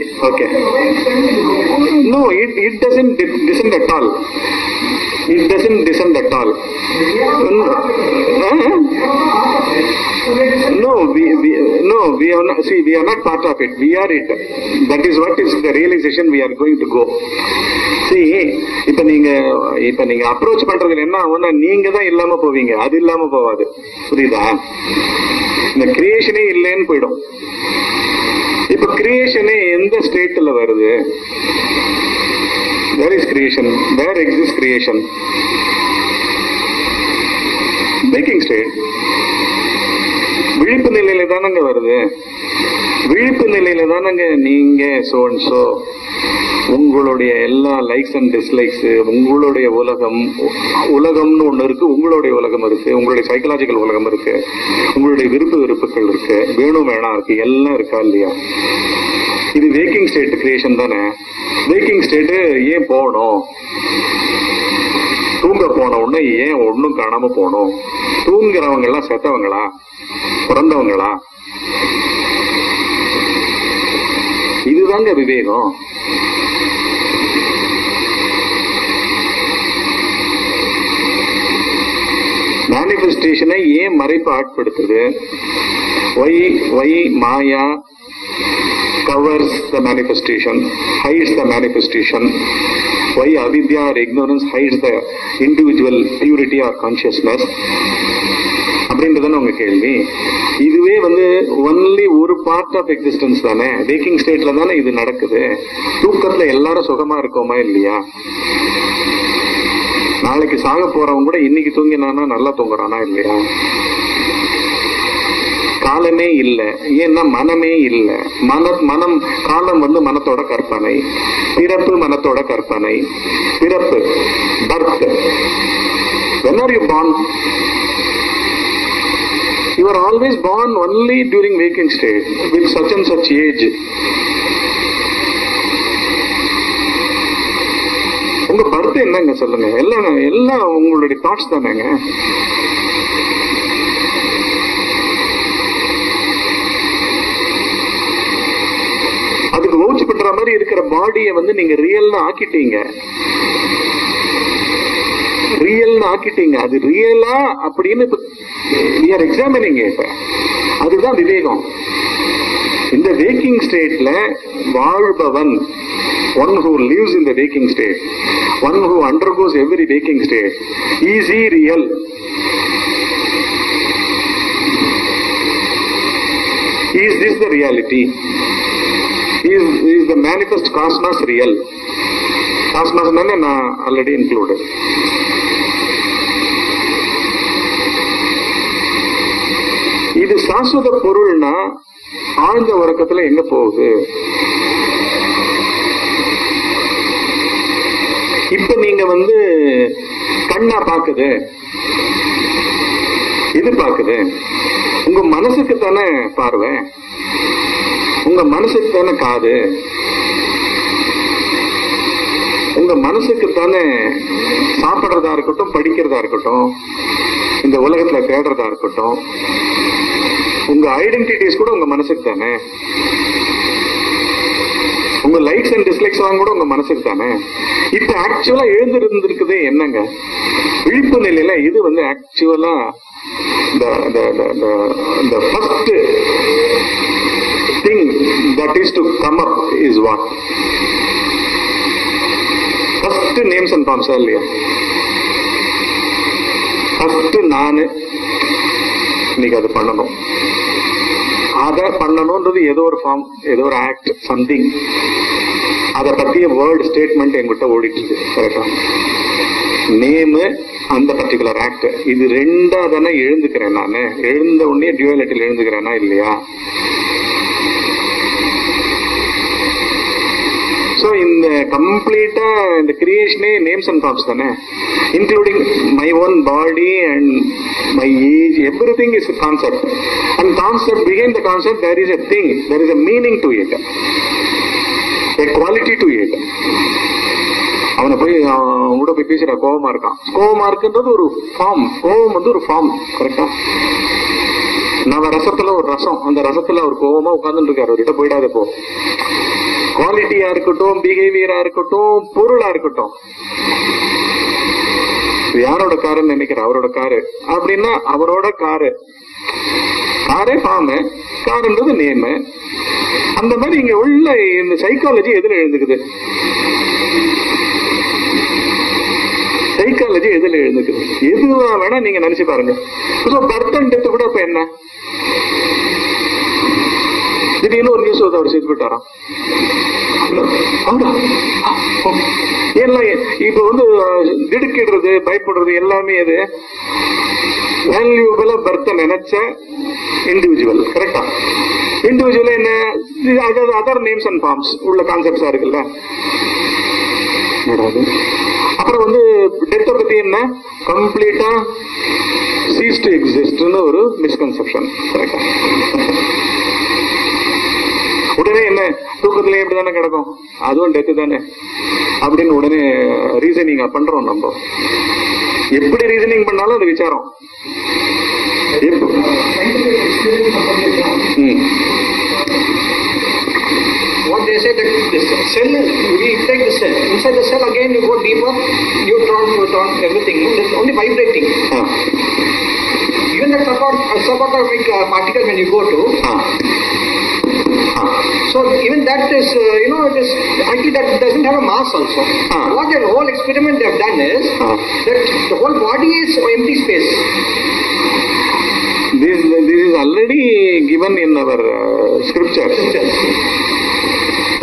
non-duality okay no it, it doesn't di- descend at all it doesn't descend at all Huh? no we, we no we are not see we are not part of it we are it that is what is the realization we are going to go see இப்ப நீங்க இப்ப நீங்க approach பண்றதுல என்ன ஆகும்னா நீங்க தான் இல்லாம போவீங்க அது இல்லாம போவாது புரியுதா இந்த கிரியேஷனே இல்லைன்னு போயிடும் இப்ப கிரியேஷனே எந்த ஸ்டேட்ல வருது? Where is creation where exist creation making state விழிப்பு நிலையில தானங்க வருது? விழிப்பு நிலையில தானங்க நீங்க சோன்சோ உங்களுடைய எல்லா லைக்ஸ் அண்ட் டிஸ்லைக்ஸ் உங்களுடைய உலகம் உலகம்னு ஒன்று இருக்கு உங்களுடைய உலகம் இருக்கு உங்களுடைய சைக்கலாஜிக்கல் உலகம் இருக்கு உங்களுடைய விருப்பு விருப்புகள் இருக்கு வேணும் வேணாம் இருக்கு எல்லாம் இருக்கா இல்லையா? இது வேக்கிங் ஸ்டேட் கிரியேஷன் தானே. வேக்கிங் ஸ்டேட்டு ஏன் போகணும்? தூங்க போன உடனே ஏன் ஒன்றும் காணாம போகணும்? தூங்குறவங்க எல்லாம் செத்தவங்களா? பிறந்தவங்களா? இதுதாங்க விவேகம். மேனிஃபெஸ்டேஷனை ஏன் மறைப்பு ஆட்படுத்துது why why Maya covers the manifestation, hides the manifestation. Why அவித்யா or ignorance hides the individual purity or consciousness அப்படின்றதான உங்க கேள்வி. இதுவே வந்து ஒன்லி ஒரு பார்ட் ஆஃப் எக்ஸிஸ்டன்ஸ் தானே. வேக்கிங் ஸ்டேட்ல தானே இது நடக்குது. தூக்கத்துல எல்லாரும் சுகமா இருக்கோமா இல்லையா? நாளைக்கு சாக போறவங்க கூட இன்னைக்கு தூங்கினானா நல்லா தூங்குறானா இல்லையா? காலமே இல்ல. ஏன்னா மனமே இல்ல. மன மனம் காலம் வந்து மனத்தோட கற்பனை. பிறப்பு மனத்தோட கற்பனை. பிறப்பு birth when you you born? You are always born only during waking state such age உங்க என்னங்க சொல்லுங்க? எல்லாம் எல்லாம் உங்களுடைய தாட்ஸ் தானேங்க? அதுக்கு வவுச் பண்ற மாதிரி இருக்கிற பாடியை வந்து நீங்க ரியல்னு ஆக்கிட்டீங்க. ரியல்னு ஆக்கிட்டீங்க. அது ரியலா அப்படின்னு இப்ப எக்ஸாமினிங் இப்ப அதுதான் விவேகம். இந்த வேக்கிங் ஸ்டேட்ல வாழ்பவன் one who lives in the waking state one who undergoes every waking state is he real Is this the reality? Is, is the manifest cosmos real? Cosmos நான் ஆல்ரெடி இன்க்ளூடட் இது சாஸ்வத பொருள்னா ஆழ்ந்த உறக்கத்துல எங்க போகுது? இப்ப நீங்க வந்து கண்ணா பாக்குது. இது பாக்குது. உங்க மனசுக்கு தானே பார்வை. உங்க மனசுக்கு தானே காது. உங்க மனசுக்கு தானே சாப்பிடுறதா இருக்கட்டும் படிக்கிறதா இருக்கட்டும் இந்த உலகத்துல தேடுறதா இருக்கட்டும் உங்க ஐடென்டிட்டிஸ் கூட உங்க மனசுக்கு தானே? உங்க லைக்ஸ் அண்ட் டிஸ்லைக்ஸ் எல்லாம் கூட உங்க மனசுக்கு தானே? இப்ப ஆக்சுவலா எழுந்திருந்திருக்குதே என்னங்க? விழிப்பு நிலையில இது வந்து ஆக்சுவலா இந்த first thing that is to come up is what first names and forms இல்லையா? ஃபர்ஸ்ட் நானு இன்னைக்கு அது பண்ணணும். அதை பண்ணணும்ன்றது ஏதோ ஒரு ஃபார்ம் ஏதோ ஒரு ஆக்ட் சம்திங் அதை பத்திய வேர்ல்டு ஸ்டேட்மெண்ட் எங்கிட்ட ஓடிட்டு இருக்கு கரெக்டா நேமு அந்த பர்டிகுலர் ஆக்ட் இது ரெண்டா தானே எழுந்துக்கிறேன் நான். எழுந்த உடனே டியூவாலிட்டியில் எழுந்துக்கிறேனா இல்லையா? ஸோ இந்த கம்ப்ளீட்டா இந்த கிரியேஷனே நேம்ஸ் அண்ட் ஃபார்ம்ஸ் தானே? Including my own body and my age every thing is concept and concept பிகைன் the concept there is a thing there is a meaning to it a quality to it அவனை போய் அவன் கூட போய் பேசுற கோபமா இருக்கான். கோபமா இருக்குன்றது ஒரு ஃபார்ம் கோபம் வந்து ஒரு ஃபார்ம் கரெக்டா நம்ம ரசத்துல ஒரு ரசம். அந்த ரசத்துல அவர் கோபமா உட்கார்ந்துட்டு இருக்காரு. அவர்கிட்ட போயிடாத போ. குவாலிட்டியா இருக்கட்டும் பிஹேவியரா இருக்கட்டும் பொருளா இருக்கட்டும். யாரோட காருன்னு நினைக்கிற அவரோட காரு. அப்படின்னா அவரோட காரு. காரே ஃபார்மு காருன்றது நேமு அந்த மாதிரி இங்க உள்ள இந்த சைக்காலஜி எதுல எழுந்துக்குது சைக்காலஜி எதுல எழுந்துக்குது எதுவா வேணா நீங்க நினைச்சு பாருங்க. பர்த் அண்ட் டெத் கூட இப்ப என்ன? திடீர்னு ஒரு நியூஸ் வந்து அவர் செத்து விட்டாராம். எல்லாம் இப்ப வந்து திடுக்கிடுறது பயப்படுறது எல்லாமே இது வேல்யூபிளா பர்த்த நினைச்ச இண்டிவிஜுவல் கரெக்டா இண்டிவிஜுவல் என்ன? அதாவது அதர் நேம்ஸ் அண்ட் ஃபார்ம்ஸ் உள்ள கான்செப்ட்ஸா இருக்குல்ல? அப்புறம் வந்து டெத்தை பத்தி என்ன? கம்ப்ளீட்டா சீஸ் டு எக்ஸிஸ்ட்னு ஒரு மிஸ்கன்செப்ஷன் கரெக்டா உடனே என்ன தூக்கத்துல எப்படி தானே கிடக்கும் அதுவும் டெத்து தானே அப்படின்னு உடனே ரீசனிங் பண்றோம் நம்ம எப்படி ரீசனிங் பண்ணாலும் அது விசாரம் எப்ப- ம். What they say that the cell, is- we take the cell. Inside the cell again you go deeper, neutron, proton, everything. It's only vibrating. Ah, Even the subatomic, uh, subatomic uh, particle when you go to, ah. So even that is, uh, you know, it is actually that doesn't have a mass also. Ah. What the whole experiment they have done is Ah. that the whole body is empty space. This, this is already given in our uh, scriptures.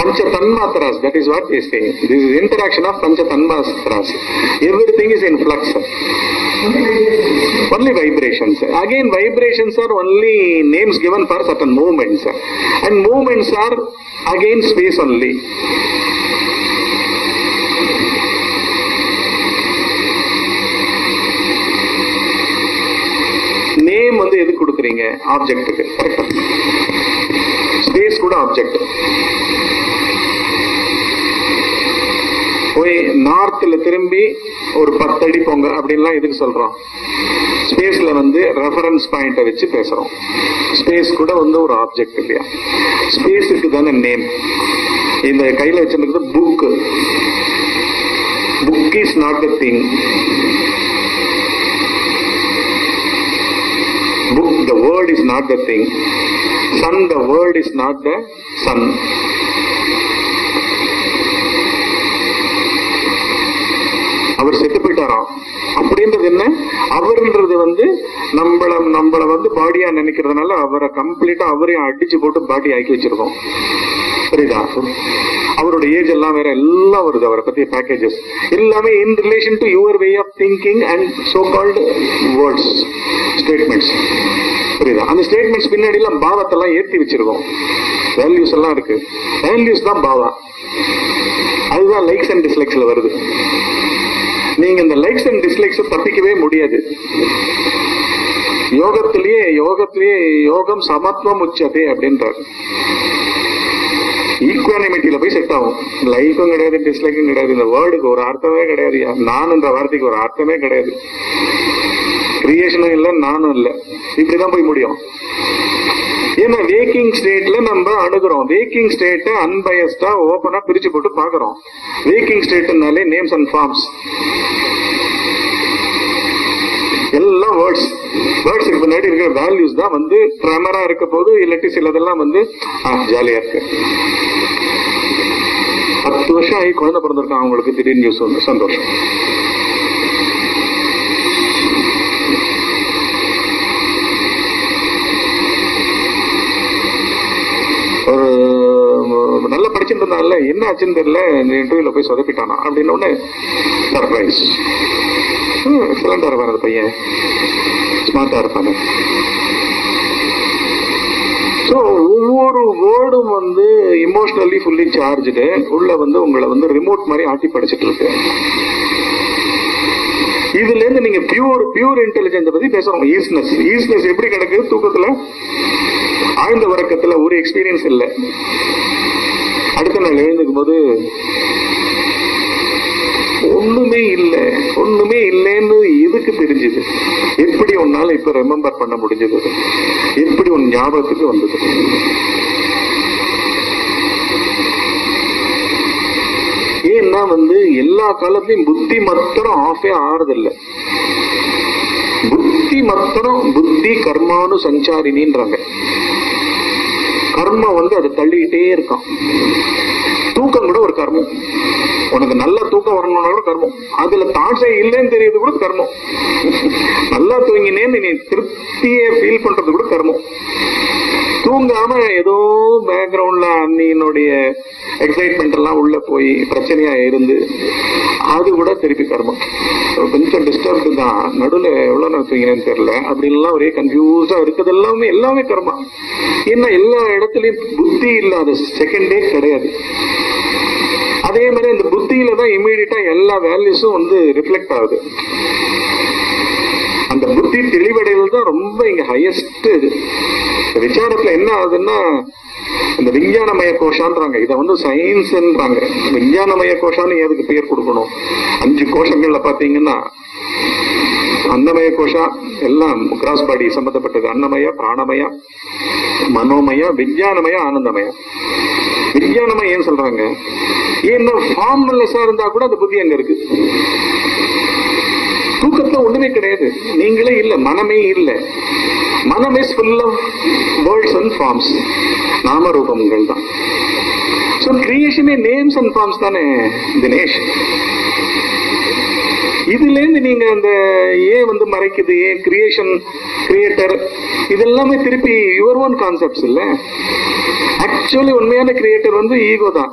Pancha Tanmatras, that is what they say. This is interaction of Pancha Tanmatras. Everything is in flux. Only vibrations. Again, vibrations are only names given for certain movements. And movements are again space only. Name வந்து எது கொடுக்குறீங்க ஆப்ஜெக்ட்டுக்கு கரெக்டா space கூட object போய் நார்த்ல திரும்பி ஒரு பத்தடி போங்க அப்படின்லாம் எதுக்கு சொல்றோம்? ஸ்பேஸ்ல வந்து ரெஃபரன்ஸ் பாயிண்ட வச்சு பேசுறோம். ஸ்பேஸ் கூட வந்து ஒரு ஆப்ஜெக்ட் இல்லையா? ஸ்பேஸுக்கு தானே நேம் இந்த கையில வச்சிருக்கிறது book book is not the thing book the world is not the thing sun the world is not the sun அவர் அப்படின்றது என்ன? அவர்ன்றது வந்து நம்மள நம்மள வந்து பாடியா நினைக்கிறதுனால அவரை கம்ப்ளீட்டா அவரையும் அடிச்சு போட்டு பாடி ஆக்கி வச்சிருக்கோம். புரியுதா? அவரோட ஏஜ் எல்லாம் வேற எல்லாம் வருது அவரை பத்தி பேக்கேஜஸ் எல்லாமே in relation to your way of thinking and so called words statements புரியுதா? அந்த ஸ்டேட்மெண்ட்ஸ் பின்னாடி எல்லாம் பாவத்தெல்லாம் ஏற்றி வச்சிருக்கோம். வேல்யூஸ் எல்லாம் இருக்கு. வேல்யூஸ் தான் பாவா அதுதான் லைக்ஸ் அண்ட் டிஸ்லைக்ஸ்ல வருது. நீங்க இந்த லைக்ஸ் அண்ட் டிஸ்லைக்ஸ் தப்பிக்கவே முடியாது. யோகத்திலேயே யோகத்திலேயே யோகம் சமத்துவம் உச்சதே அப்படின்றாரு. ஈக்குவானிமிட்டியில போய் செட் ஆகும். லைக்கும் கிடையாது டிஸ்லைக்கும் கிடையாது. இந்த வேர்டுக்கு ஒரு அர்த்தமே கிடையாது. நான் என்ற வார்த்தைக்கு ஒரு அர்த்தமே கிடையாது. கிரியேஷனும் இல்லை நானும் இல்லை. இப்படிதான் போய் முடியும். ஏன்னா வேக்கிங் ஸ்டேட்ல நம்ம அணுகிறோம். வேக்கிங் ஸ்டேட்டை அன்பயஸ்டா ஓபனா பிரிச்சு போட்டு பாக்குறோம் வேக்கிங் ஸ்டேட்னாலே நேம்ஸ் அண்ட் ஃபார்ம்ஸ் எல்லாம் வேர்ட்ஸ் வேர்ட்ஸுக்கு பின்னாடி இருக்கிற வேல்யூஸ் தான் வந்து ட்ரெமரா இருக்க போது இல்லாட்டி சிலதெல்லாம் வந்து ஜாலியா இருக்கு. பத்து வருஷம் ஆகி குழந்தை பிறந்திருக்கான் அவங்களுக்கு திடீர்னு நியூஸ் வந்து சந்தோஷம் ஒரு சொன்னால என்ன ஆச்சுன்னு தெரியல இன்டர்வியூல போய் சொதப்பிட்டானா? அப்படின்னு உடனே சர்ப்ரைஸ் எக்ஸலண்டா இருப்பான் அந்த பையன். ஸ்மார்ட்டா இருப்பானு. ஸோ ஒவ்வொரு வேர்டும் வந்து இமோஷனலி ஃபுல்லி சார்ஜ்டு உள்ள வந்து உங்களை வந்து ரிமோட் மாதிரி ஆட்டி படிச்சுட்டு இருக்கு. இதுல இருந்து நீங்க பியூர் பியூர் இன்டெலிஜென்ஸ் பத்தி பேசுறோம். ஈஸ்னஸ் ஈஸ்னஸ் எப்படி கிடக்குது தூக்கத்துல? ஆழ்ந்த வரக்கத்துல ஒரு எக்ஸ்பீரியன்ஸ் இல்லை. அடுத்த நாள் எழுந்துக்கும் போது ஒண்ணுமே இல்லை ஒண்ணுமே இல்லைன்னு எதுக்கு தெரிஞ்சது? எப்படி உன்னால இப்ப ரிமெம்பர் பண்ண முடிஞ்சது? எப்படி உன் ஞாபகத்துக்கு வந்தது? ஏன்னா வந்து எல்லா காலத்தையும் புத்தி மாத்திரம் ஆஃபே ஆறதில்லை. புத்தி மாத்திரம் புத்தி கர்மானு சஞ்சாரினின்றாங்க கர்மம் வந்து அதை தள்ளிக்கிட்டே இருக்கான். தூக்கம் கூட ஒரு கர்மம். உனக்கு நல்ல தூக்கம் வரணும்னா கூட கர்மம். அதுல தாட்ஸே இல்லைன்னு தெரியுது கூட கர்மம். நல்லா தூங்கினேன்னு நீ திருப்தியை ஃபீல் பண்றது கூட கர்மம். தூங்காம ஏதோ பேக்ரவுண்ட்ல அண்ணியினுடைய எக்ஸைட்மெண்ட் எல்லாம் உள்ள போய் பிரச்சனையா இருந்து அது கூட திருப்பி கர்மம் கொஞ்சம் டிஸ்டர்ப்டு தான். நடுவில் எவ்வளவு நடத்துவீங்கன்னு தூங்கினேன்னு தெரியல. அப்படின்லாம் ஒரே கன்ஃபியூஸா இருக்குது. எல்லாமே எல்லாமே கர்மா. ஏன்னா எல்லா இடத்துலயும் புத்தி இல்லாத செகண்டே கிடையாது. அதே மாதிரி இந்த புத்தியில தான் இமீடியட்டா எல்லா வேல்யூஸும் வந்து ரிஃப்ளெக்ட் ஆகுது. அந்த புத்தி தெளிவடைவது தான் ரொம்ப இங்க ஹையஸ்ட் இது. விசாரத்துல என்ன ஆகுதுன்னா இந்த விஞ்ஞானமய கோஷான்றாங்க. இதை வந்து சயின்ஸ்ன்றாங்க விஞ்ஞானமய கோஷான்னு எதுக்கு பேர் கொடுக்கணும்? அஞ்சு கோஷங்கள்ல பாத்தீங்கன்னா அன்னமய கோஷா எல்லாம் கிராஸ் பாடி சம்பந்தப்பட்டது. அன்னமய பிராணமய மனோமய விஞ்ஞானமய ஆனந்தமய. விஞ்ஞானமய ஏன் சொல்றாங்க? ஏன்னா ஃபார்ம்லெஸ்ஸா இருந்தா கூட அந்த புத்தி அங்க இருக்கு? தூக்கத்துல ஒண்ணுமே கிடையாது. நீங்களே இல்ல மனமே இல்ல. மனம் is full of worlds and forms நாம ரூபங்கள் தான். ஸோ கிரியேஷனே நேம்ஸ் அண்ட் ஃபார்ம்ஸ் தானே தினேஷ்? இதுல இருந்து நீங்க அந்த ஏ வந்து மறைக்குது ஏன் கிரியேஷன் கிரியேட்டர் இதெல்லாமே திருப்பி யுவர் ஓன் கான்செப்ட்ஸ் இல்ல? ஆக்சுவலி உண்மையான கிரியேட்டர் வந்து ஈகோ தான்.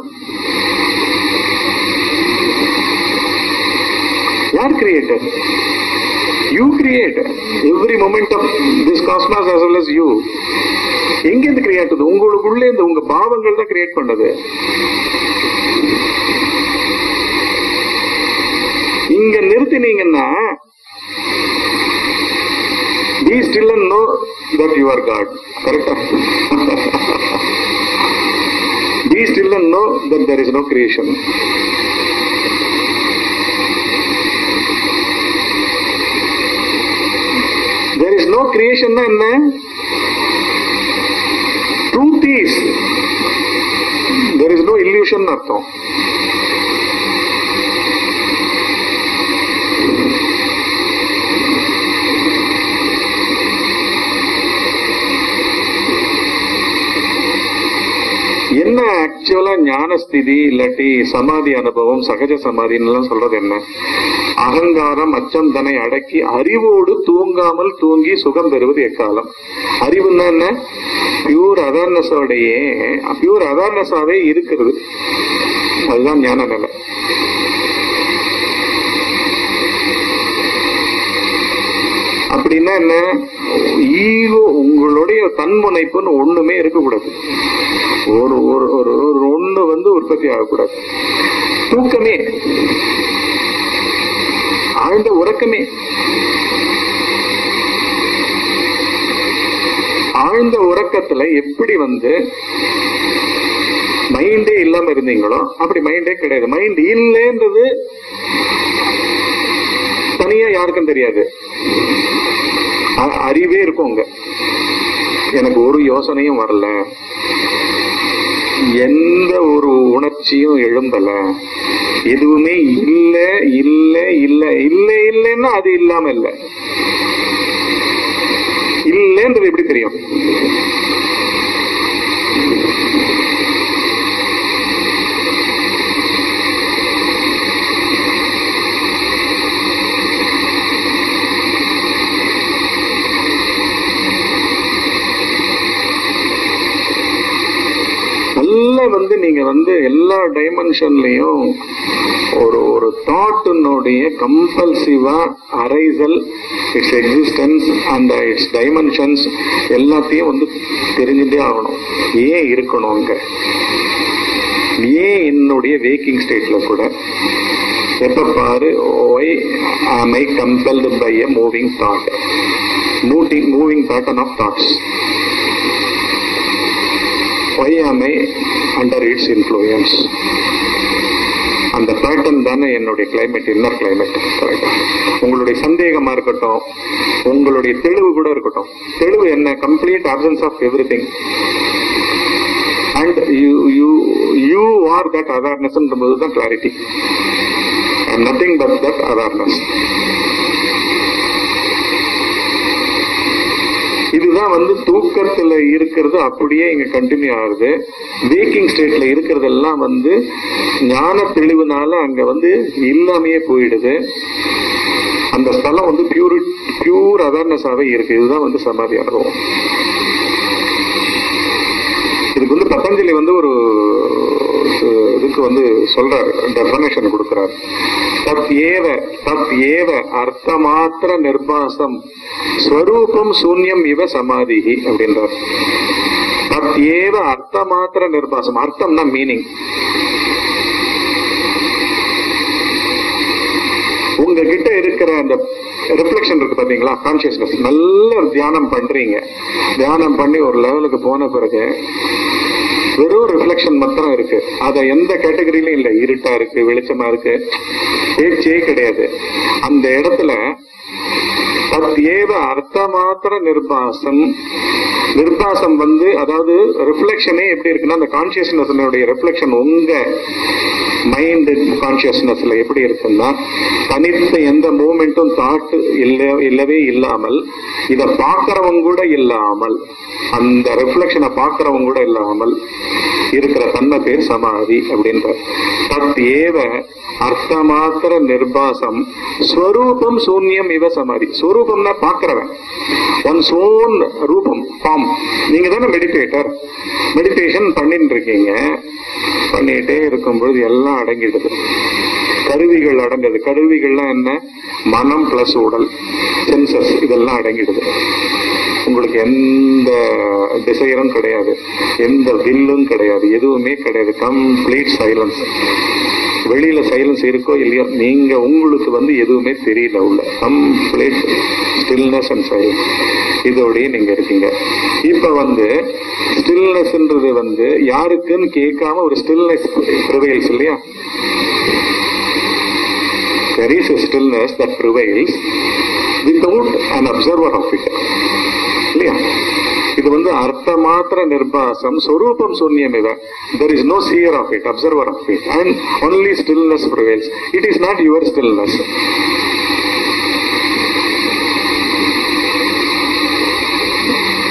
யார் creator you create every moment of this cosmos as well as you எங்க இருந்து கிரியேட் ஆகுது? உங்களுக்குள்ளே இந்த உங்க பாவங்கள் தான் கிரியேட் பண்ணது. இங்க நிறுத்தினீங்கன்னா be still and know that you are God கரெக்டா be still and know that there is no creation There is என்ன truth is there is no illusion அர்த்தம். என்ன ஆக்சுவலா ஞானஸ்திதி இல்லாட்டி சமாதி அனுபவம் சகஜ சமாதின்னு எல்லாம் சொல்றது என்ன? அகங்காரம் அச்சம் தன்னை அடக்கி அறிவோடு தூங்காமல் தூங்கி சுகம் பெறுவது எக்காலம்? அறிவுன்னா என்ன? பியூர் அவேர்னஸோடையே பியூர் அவேர்னஸாவே இருக்கிறது. அதுதான் ஞான நிலை. அப்படின்னா என்ன? ஈகோ உங்களுடைய தன்முனைப்புன்னு ஒண்ணுமே இருக்கக்கூடாது. ஒரு ஒரு ஒரு ஒரு ஒண்ணு வந்து உற்பத்தி ஆகக்கூடாது. தூக்கமே. ஆழ்ந்த உறக்கமே. ஆழ்ந்த உறக்கத்துல எப்படி வந்து மைண்டே இல்லாம இருந்தீங்களோ அப்படி மைண்டே கிடையாது. மைண்ட் இல்லைன்றது தனியா யாருக்கும் தெரியாது. அ- அறிவே இருக்கும் அங்க. எனக்கு ஒரு யோசனையும் வரல. எந்த ஒரு உணர்ச்சியும் எழும்பல. எதுவுமே இல்ல இல்ல இல்ல இல்ல இல்லைன்னா அது இல்லாம இல்ல. இல்லைன்றது எப்படி தெரியும் நல்ல வந்து எல்லா டைமென்ஷன்லயும் ஒரு ஒரு தாட்டினுடைய கம்பல்சிவா arisal its existence and its dimensions எல்லாத்தையும் வந்து தெரிஞ்சுட்டே ஆகணும். ஏன் இருக்கணும் அங்க ஏன் என்னுடைய வேக்கிங் ஸ்டேட்ல கூட எப்ப பாரு why am I compelled by a moving thought moving pattern of thoughts why am I under its influence அந்த பேட்டர்ன் தானே என்னுடைய கிளைமேட் இன்னர் கிளைமேட் கரெக்டா உங்களுடைய சந்தேகமா இருக்கட்டும் உங்களுடைய தெளிவு கூட இருக்கட்டும். தெளிவு என்ன? Complete absence of every thing and you you you are that awareness தான் clarity and nothing but that awareness இதுதான் வந்து தூக்கத்துல இருக்கிறது அப்படியே இங்க கண்டினியூ ஆகுது. வேக்கிங் ஸ்டேட்ல இருக்கிறதெல்லாம் வந்து ஞான தெளிவுனால அங்க வந்து இல்லாமையே போயிடுது. அந்த ஸ்தலம் வந்து பியூர் பியூர் அவேர்னஸாவே இருக்கு. இதுதான் வந்து சமாதி அனுபவம் இதுக்கு வந்து பதஞ்சலி வந்து ஒரு இதுக்கு வந்து சொல்றாரு டெஃபனேஷன் கொடுக்குறாரு. தத் ஏவ தத் ஏவ அர்த்தமாத்திர நிர்பாசம் ஸ்வரூபம் சூன்யம் இவ சமாதிகி அப்படின்றார். தத் ஏவ அர்த்தமாத்திர நிர்பாசம் அர்த்தம்னா மீனிங் உங்ககிட்ட இருக்கிற அந்த ரிஃப்ளெக்ஷன் இருக்கு பாத்தீங்களா? கான்சியஸ்னஸ் நல்ல தியானம் பண்றீங்க. தியானம் பண்ணி ஒரு லெவலுக்கு போன பிறகு வெறும் ரிஃப்ளெக்ஷன் மட்டும் இருக்கு. அத எந்த கேட்டகரியிலும் இல்லை. இருட்டா இருக்கு வெளிச்சமா இருக்கு. பேச்சே கிடையாது. அந்த இடத்துல தத் ஏவ அர்த்த மாத்திர நிர்பாசம். நிர்பாசம் வந்து அதாவது ரிஃப்ளெக்ஷனே எப்படி இருக்குன்னா அந்த கான்சியஸ்னஸ் ரிஃப்ளெக்ஷன் உங்க மைண்ட் கான்சியஸ்னஸ்ல எப்படி இருக்குன்னா தனித்த எந்த மூமெண்ட்டும் தாட் இல்ல இல்லவே இல்லாமல் இத பாக்குறவங்க கூட இல்லாமல் அந்த ரிஃப்ளெக்ஷனை பாக்குறவங்க கூட இல்லாமல் இருக்கிற தன்மை பேர் சமாதி அப்படின்ற. தத் ஏவ அர்த்தமாத்திர நிர்பாசம் ஸ்வரூபம் சூன்யம் இவ சமாதி ஸ்வரூபம்னா பாக்குறவன் ஒன் சோன் ரூபம் ஃபார்ம் நீங்க தானே மெடிடேட்டர் மெடிடேஷன் பண்ணிட்டு இருக்கீங்க பண்ணிட்டே இருக்கும் பொழுது எல்லாம் அடங்கிடுது. கருவிகள் அடங்குது. கருவிகள்லாம் என்ன? மனம் பிளஸ் உடல். சென்சஸ் இதெல்லாம் அடங்கிடுது. உங்களுக்கு எந்த டிசைரும் கிடையாது. எந்த வில்லும் கிடையாது. எதுவுமே கிடையாது. கம்ப்ளீட் சைலன்ஸ் வெளியில சைலன்ஸ் இருக்கோ இல்லையோ நீங்க உங்களுக்கு வந்து எதுவுமே தெரியல உள்ள. கம்ப்ளீட் ஸ்டில்னஸ் அண்ட் சைலன்ஸ் இதோடய நீங்க இருக்கீங்க. இப்ப வந்து ஸ்டில்னஸ்ன்றது வந்து யாருக்குன்னு கேட்காம ஒரு ஸ்டில்னஸ் ப்ரிவைல்ஸ் இல்லையா? There is a that that prevails without an observer of இல்லையா? இது வந்து அர்த்த மாத்திர நிர்பாசம் சொரூபம் சூன்யம் இவ there is no seer of it observer of it and only stillness prevails it is not your stillness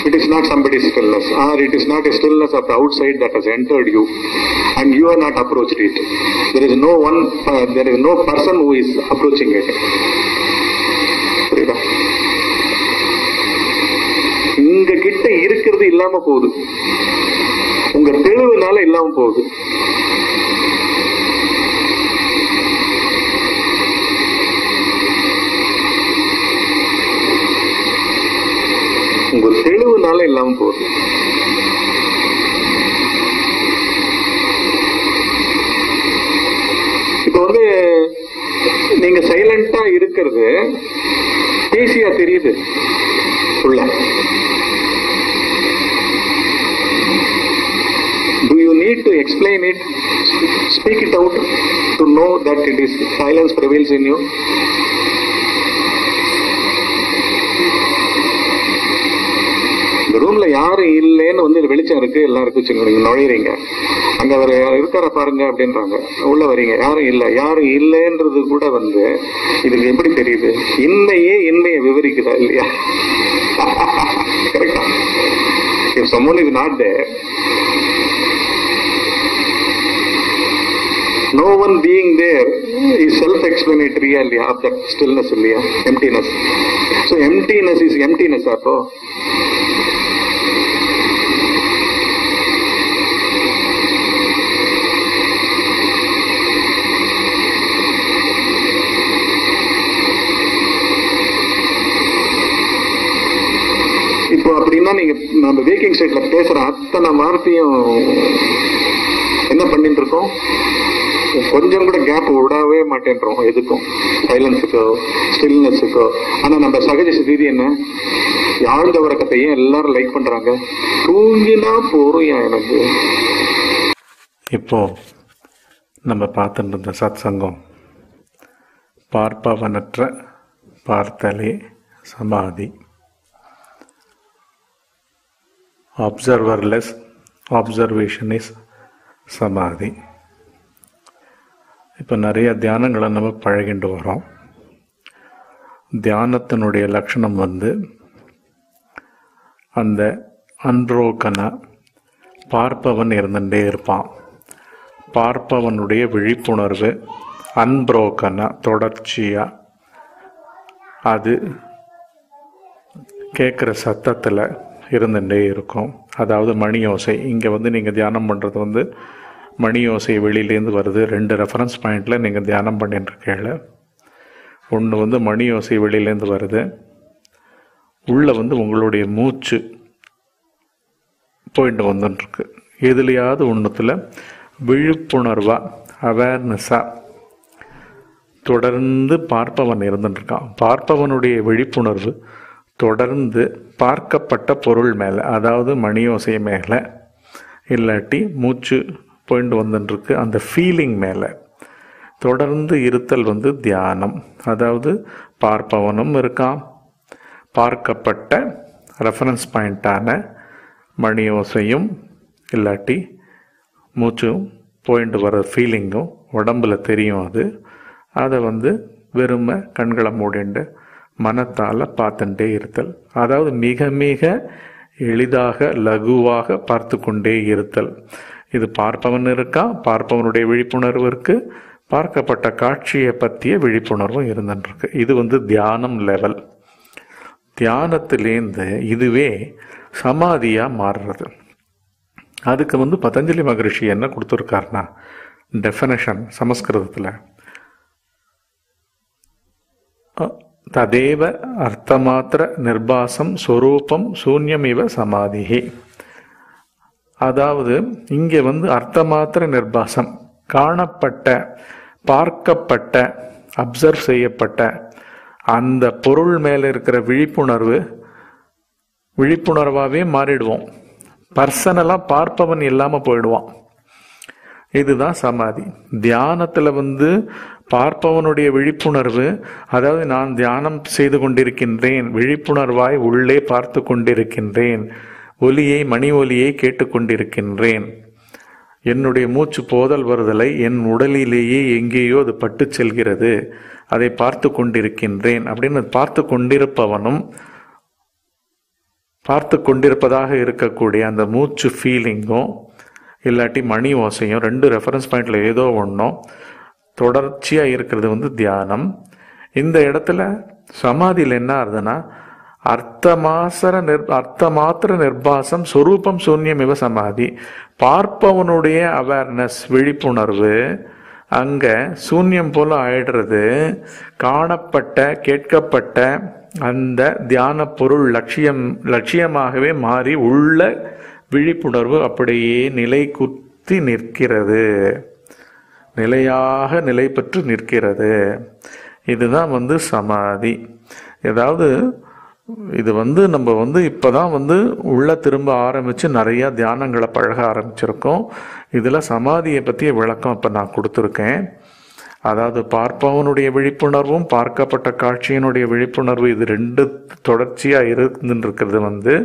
It is not somebody's stillness, or it is not a stillness of the outside that has entered you, and you are not approached it. There is no one, uh, there is no person who is approaching it. இருக்கிறது இல்லாம போகுது. உங்க தெளிவுனால இல்லாம போகுது. உங்க தெளிவுனால இல்லாம போகுது. இப்ப வந்து நீங்க சைலண்டா இருக்கிறது ஈஸியா தெரியுது. உள்ள. To explain it? Speak it out to know that it is silence prevails in you. இந்த ரூம்ல யாரும் இல்லைன்னு வந்து வெளிச்சம் இருக்கு எல்லாம் வச்சுக்கோங்க நீங்க நுழையிறீங்க. அங்க அவர் இருக்கார பாருங்க அப்படின்றாங்க. உள்ள வரீங்க யாரும் இல்ல. யாரும் இல்லைன்றது கூட வந்து இதுக்கு எப்படி தெரியுது? இன்மையே இன்மையை விவரிக்குதா இல்லையா? கரெக்டா if someone is not no one being there is self-explanatory ಅಲ್ಲಿ ಆ ಸ್ಟಿಲ್ನೆಸ್ ಅಲ್ಲಿ emptiness so emptiness is emptiness ಅಥವಾ இப்போ அப்படின்னா நீங்க நம்ம வேக்கிங் ஸ்டேட்ல பேசுற அத்தனை வார்த்தையும் என்ன பண்ணிட்டு இருக்கோம் கொஞ்சம் கூட கேப் விடவே மாட்டேன்றோம் எதுக்கும். சைலன்ஸுக்கோ ஸ்டில்னஸுக்கோ ஆனா நம்ம சகஜ ஸ்திதி என்ன? ஆழ்ந்த உறக்கத்தையும் எல்லாரும் லைக் பண்றாங்க? தூங்கினா போறியா எனக்கு. இப்போ நம்ம பார்த்துட்டு இருந்த சத் சங்கம் பார்ப்பவனற்ற பார்த்தலே சமாதி. அப்சர்வர்லெஸ் அப்சர்வேஷன் இஸ் சமாதி. இப்போ நிறைய தியானங்களை நம்ம பழகிட்டு வரோம் தியானத்தினுடைய லட்சணம் வந்து அந்த அன்ப்ரோக்கனை பார்ப்பவன் இருந்துட்டே இருப்பான். பார்ப்பவனுடைய விழிப்புணர்வு அன்புரோக்கனா தொடர்ச்சியாக அது கேட்குற சத்தத்தில் இருந்துட்டே இருக்கும். அதாவது மணி ஓசை இங்கே வந்து நீங்கள் தியானம் பண்ணுறது வந்து மணி ஓசை வெளியிலேருந்து வருது. ரெண்டு ரெஃபரன்ஸ் பாயிண்டில் நீங்கள் தியானம் பண்ணிட்டுருக்கீங்கள ஒன்று வந்து மணி ஓசை வெளியிலேருந்து வருது. உள்ளே வந்து உங்களுடைய மூச்சு போயிட்டு வந்துட்டுருக்கு. எதுலையாவது ஒன்றுத்தில் விழிப்புணர்வாக அவேர்னஸாக தொடர்ந்து பார்ப்பவன் இருந்துட்டுருக்கான். பார்ப்பவனுடைய விழிப்புணர்வு தொடர்ந்து பார்க்கப்பட்ட பொருள் மேலே அதாவது மணியோசை மேலே இல்லாட்டி மூச்சு போயிட்டு வந்துட்டுருக்கு அந்த ஃபீலிங் மேலே. தொடர்ந்து இருத்தல் வந்து தியானம். அதாவது பார்ப்பவனும் இருக்கான். பார்க்கப்பட்ட ரெஃபரன்ஸ் பாயிண்ட்டான மணி ஓசையும் இல்லாட்டி மூச்சும் போயிட்டு வர ஃபீலிங்கும் உடம்புல தெரியும் அது. அதை வந்து வெறுமை கண்களை மூடிண்டு மனத்தால் பார்த்துட்டே இருத்தல். அதாவது மிக மிக எளிதாக லகுவாக பார்த்து கொண்டே இருத்தல். இது பார்ப்பவன் இருக்கா? பார்ப்பவனுடைய விழிப்புணர்வு இருக்கு. பார்க்கப்பட்ட காட்சியை பற்றிய விழிப்புணர்வும் இருந்துருக்கு இது வந்து தியானம் லெவல் தியானத்திலேருந்து இதுவே சமாதியாக மாறுறது. அதுக்கு வந்து பதஞ்சலி மகரிஷி என்ன கொடுத்துருக்காருன்னா டெஃபனேஷன் சமஸ்கிருதத்தில். ததேவ அர்த்தமாத்திர நிர்பாசம் ஸ்வரூபம் சூன்யமிவ சமாதிகி அதாவது இங்கே வந்து அர்த்தமாத்திர நிர்பாசம். காணப்பட்ட பார்க்கப்பட்ட அப்சர்வ் செய்யப்பட்ட அந்த பொருள் மேலே இருக்கிற விழிப்புணர்வு விழிப்புணர்வாகவே மாறிடுவோம். பர்சனலாக பார்ப்பவன் இல்லாமல் போயிடுவான். இதுதான் சமாதி. தியானத்தில் வந்து பார்ப்பவனுடைய விழிப்புணர்வு அதாவது நான் தியானம் செய்து கொண்டிருக்கின்றேன் விழிப்புணர்வாய் உள்ளே பார்த்து கொண்டிருக்கின்றேன் ஒலியை மணி ஒலியை கேட்டுக்கொண்டிருக்கின்றேன். என்னுடைய மூச்சு போதல் வருதலை என் உடலிலேயே எங்கேயோ அது பட்டு செல்கிறது. அதை பார்த்து கொண்டிருக்கின்றேன். அப்படின்னு பார்த்து கொண்டிருப்பவனும் பார்த்து கொண்டிருப்பதாக இருக்கக்கூடிய அந்த மூச்சு ஃபீலிங்கும் இல்லாட்டி மணி ஓசையும் ரெண்டு ரெஃபரன்ஸ் பாயிண்டில் ஏதோ ஒன்றும் தொடர்ச்சியாக இருக்கிறது வந்து தியானம். இந்த இடத்துல சமாதியில் என்ன ஆகுதுன்னா அர்த்தமாசர நிர் அர்த்தமாத்திர நிர்பாசம் சொரூபம் சூன்யம் இவ சமாதி. பார்ப்பவனுடைய அவேர்னஸ் விழிப்புணர்வு அங்கே சூன்யம் போல ஆயிடுறது காணப்பட்ட கேட்கப்பட்ட அந்த தியான பொருள் லட்சியம் லட்சியமாகவே மாறி உள்ள விழிப்புணர்வு அப்படியே நிலை குத்தி நிற்கிறது. நிலையாக நிலை பெற்று நிற்கிறது. இதுதான் வந்து சமாதி. ஏதாவது இது வந்து நம்ம வந்து இப்போ தான் வந்து உள்ளே திரும்ப ஆரம்பித்து நிறையா தியானங்களை பழக ஆரம்பிச்சிருக்கோம். இதில் சமாதியை பற்றிய விளக்கம் இப்போ நான் கொடுத்துருக்கேன். அதாவது பார்ப்பவனுடைய விழிப்புணர்வும் பார்க்கப்பட்ட காட்சியினுடைய விழிப்புணர்வு இது ரெண்டு தொடர்ச்சியாக இருந்துருக்கிறது இருக்கிறது வந்து.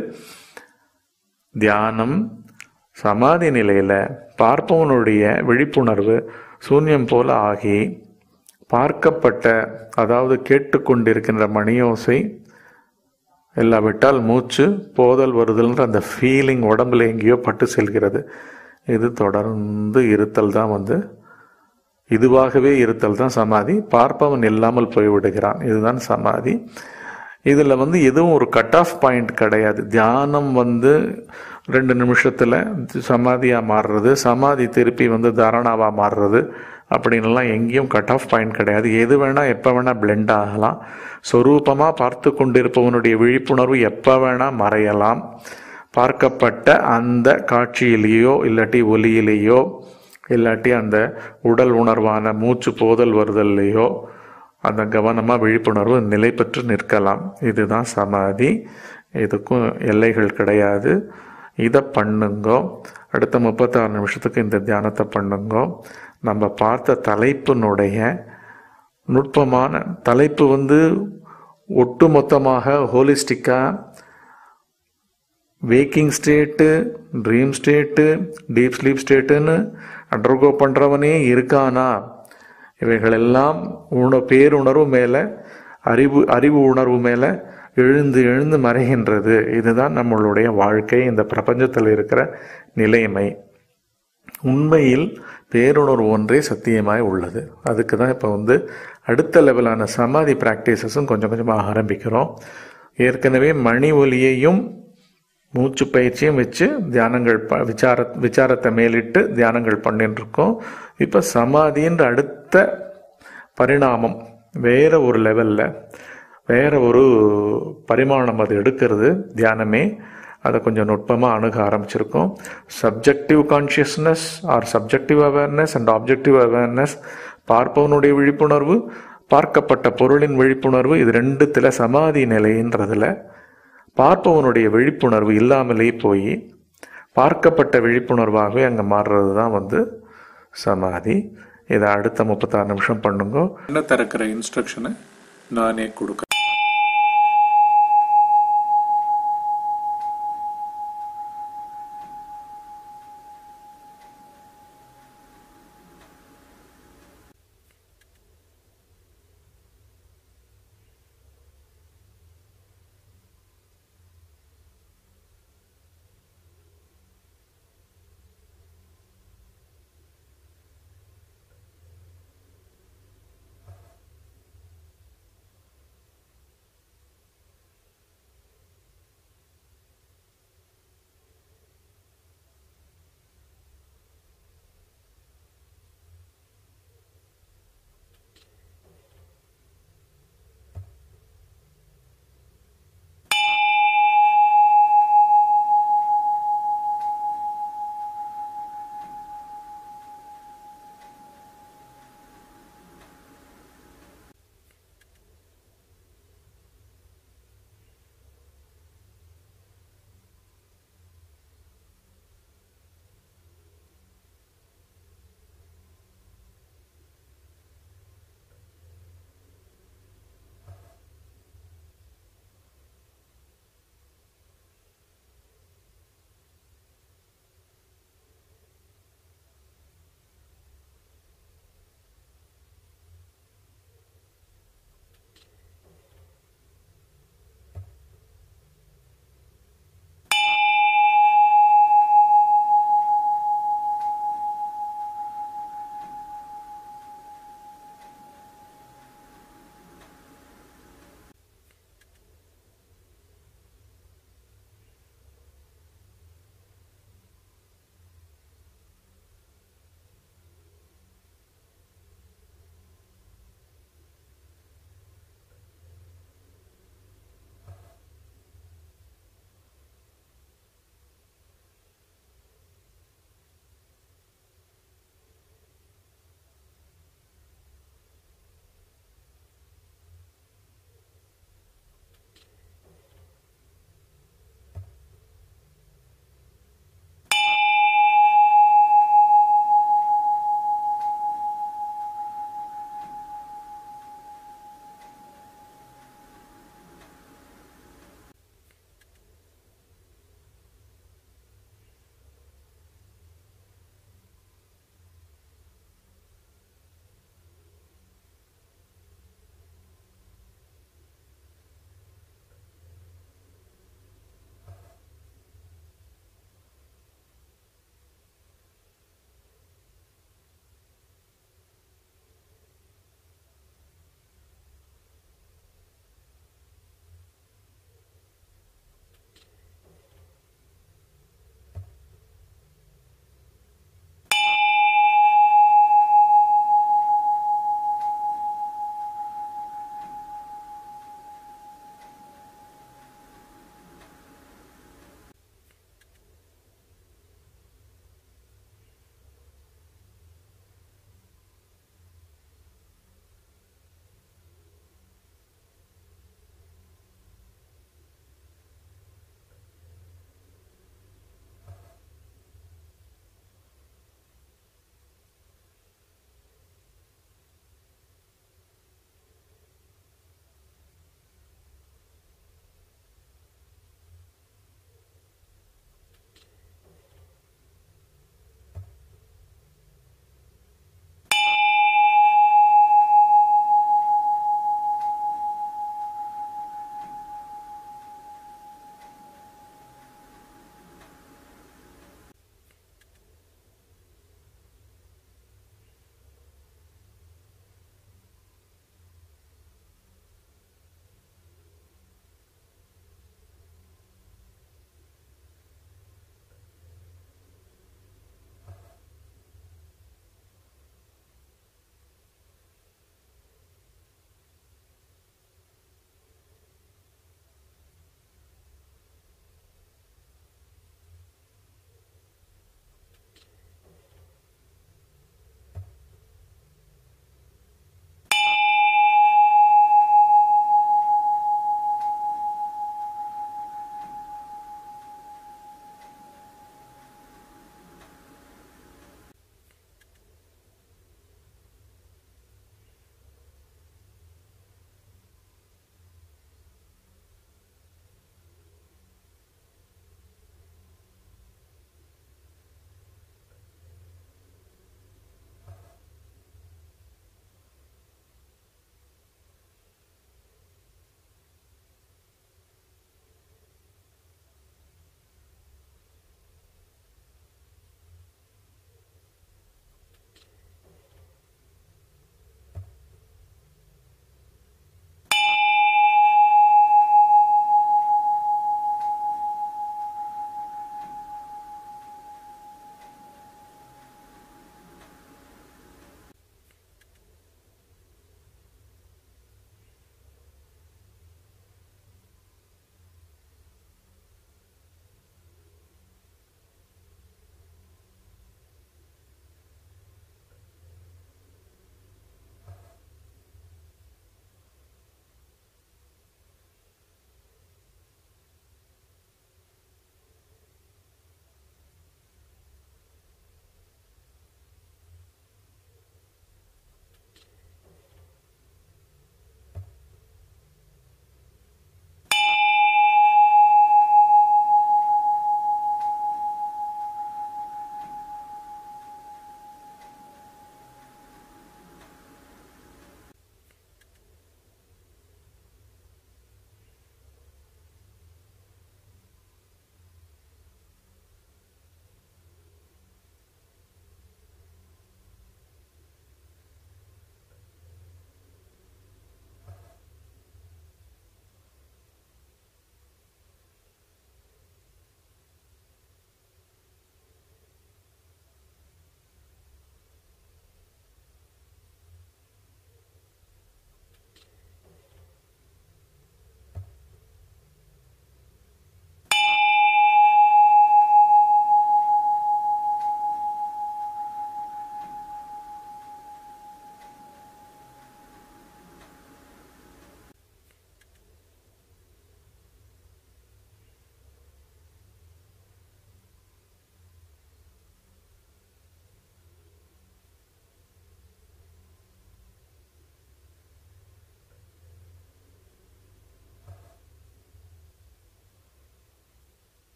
தியானம் சமாதி நிலையில் பார்ப்பவனுடைய விழிப்புணர்வு சூன்யம் போல ஆகி பார்க்கப்பட்ட அதாவது கேட்டுக்கொண்டிருக்கின்ற மணியோசை இல்லாவிட்டால் மூச்சு போதல் வருதல்ன்ற அந்த ஃபீலிங் உடம்புல எங்கேயோ பட்டு செல்கிறது. இது தொடர்ந்து இருத்தல் தான் வந்து இதுவாகவே இருத்தல் தான் சமாதி. பார்ப்பவன் இல்லாமல் போய்விடுகிறான். இதுதான் சமாதி. இதில் வந்து எதுவும் ஒரு கட் ஆஃப் பாயிண்ட் கிடையாது. தியானம் வந்து ரெண்டு நிமிஷத்தில் சமாதியாக மாறுறது சமாதி திருப்பி வந்து தாரணாவாக மாறுறது அப்படின்லாம் எங்கேயும் கட் ஆஃப் பாயிண்ட் கிடையாது. எது வேணால் எப்போ வேணால் பிளெண்ட் ஆகலாம். சொரூபமாக பார்த்து கொண்டிருப்பவனுடைய விழிப்புணர்வு எப்போ வேணால் மறையலாம். பார்க்கப்பட்ட அந்த காட்சியிலேயோ இல்லாட்டி ஒலியிலேயோ இல்லாட்டி அந்த உடல் உணர்வான மூச்சு போதல் வருதல்லையோ அந்த கவனமாக விழிப்புணர்வு நிலை பெற்று நிற்கலாம். இதுதான் சமாதி. இதுக்கும் எல்லைகள் கிடையாது. இதை பண்ணுங்கோ. அடுத்த முப்பத்தாறு நிமிஷத்துக்கு இந்த தியானத்தை பண்ணுங்கோ. நம்ம பார்த்த தலைப்பினுடைய நுட்பமான தலைப்பு வந்து ஒட்டுமொத்தமாக ஹோலிஸ்டிக்காக waking state dream state deep sleep ஸ்டேட்டுன்னு undergo பண்ணுறவனே இருக்கானா? இவைகளெல்லாம் உண பேருணர்வு மேலே அறிவு அறிவு உணர்வு மேலே எழுந்து எழுந்து மறைகின்றது. இதுதான் நம்மளுடைய வாழ்க்கை. இந்த பிரபஞ்சத்தில் இருக்கிற நிலைமை. உண்மையில் பேருணர்வு ஒன்றே சத்தியமாய் உள்ளது. அதுக்கு தான் இப்போ வந்து அடுத்த லெவலான சமாதி ப்ராக்டிசஸும் கொஞ்சம் கொஞ்சமாக ஆரம்பிக்கிறோம். ஏற்கனவே மணி ஒலியையும் மூச்சு பயிற்சியும் வச்சு தியானங்கள் ப விசார விசாரத்தை மேலிட்டு தியானங்கள் பண்ணிட்டு இருக்கோம் இப்போ சமாதின்ற அடுத்த பரிணாமம் வேற ஒரு லெவலில் வேற ஒரு பரிமாணம் அது எடுக்கிறது தியானமே. அதை கொஞ்சம் நுட்பமாக அணுக ஆரம்பிச்சிருக்கோம். Subjective consciousness or subjective awareness and objective awareness பார்ப்பவனுடைய விழிப்புணர்வு பார்க்கப்பட்ட பொருளின் விழிப்புணர்வு இது ரெண்டுத்தில் சமாதி நிலைன்றதுல பார்ப்பவனுடைய விழிப்புணர்வு இல்லாமலே போய் பார்க்கப்பட்ட விழிப்புணர்வாகவே அங்கே மாறுறது தான் வந்து சமாதி. இதை அடுத்த முப்பத்தாறு நிமிஷம் பண்ணுங்க. என்ன திறக்கிற இன்ஸ்ட்ரக்ஷனை நானே கொடுக்க